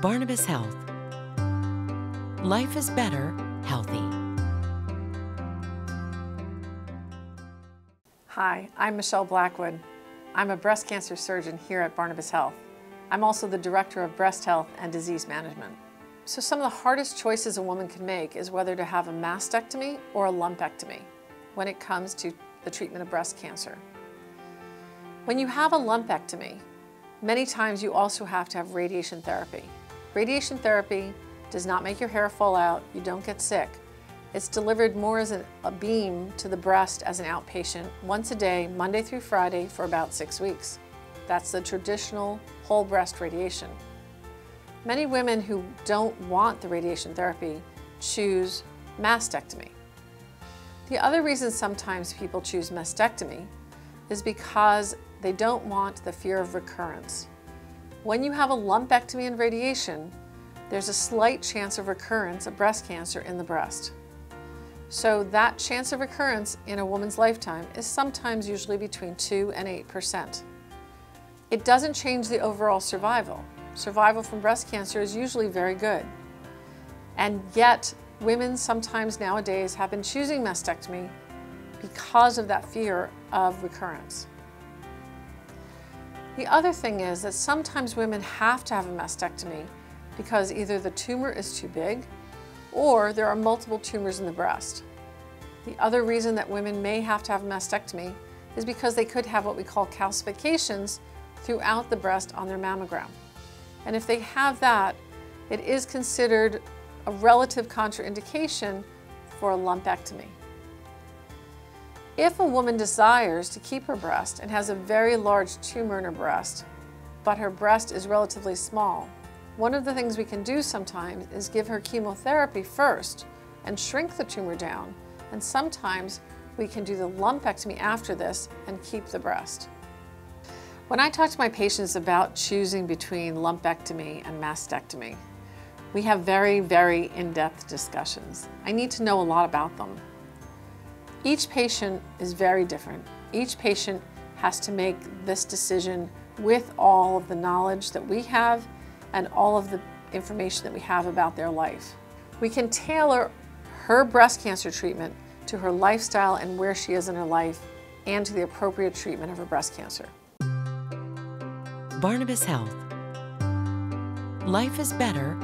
Barnabas Health. Life is better, healthy. Hi, I'm Michele Blackwood. I'm a breast cancer surgeon here at Barnabas Health. I'm also the Director of Breast Health and Disease Management. So some of the hardest choices a woman can make is whether to have a mastectomy or a lumpectomy when it comes to the treatment of breast cancer. When you have a lumpectomy, many times you also have to have radiation therapy. Radiation therapy does not make your hair fall out, you don't get sick. It's delivered more as a beam to the breast as an outpatient once a day, Monday through Friday for about six weeks. That's the traditional whole breast radiation. Many women who don't want the radiation therapy choose mastectomy. The other reason sometimes people choose mastectomy is because they don't want the fear of recurrence. When you have a lumpectomy and radiation, there's a slight chance of recurrence of breast cancer in the breast. So that chance of recurrence in a woman's lifetime is sometimes usually between 2 and 8%. It doesn't change the overall survival. Survival from breast cancer is usually very good. And yet, women sometimes nowadays have been choosing mastectomy because of that fear of recurrence. The other thing is that sometimes women have to have a mastectomy because either the tumor is too big or there are multiple tumors in the breast. The other reason that women may have to have a mastectomy is because they could have what we call calcifications throughout the breast on their mammogram. And if they have that, it is considered a relative contraindication for a lumpectomy. If a woman desires to keep her breast and has a very large tumor in her breast, but her breast is relatively small, one of the things we can do sometimes is give her chemotherapy first and shrink the tumor down, and sometimes we can do the lumpectomy after this and keep the breast. When I talk to my patients about choosing between lumpectomy and mastectomy, we have very, very in-depth discussions. I need to know a lot about them. Each patient is very different. Each patient has to make this decision with all of the knowledge that we have and all of the information that we have about their life. We can tailor her breast cancer treatment to her lifestyle and where she is in her life and to the appropriate treatment of her breast cancer. Barnabas Health. Life is better.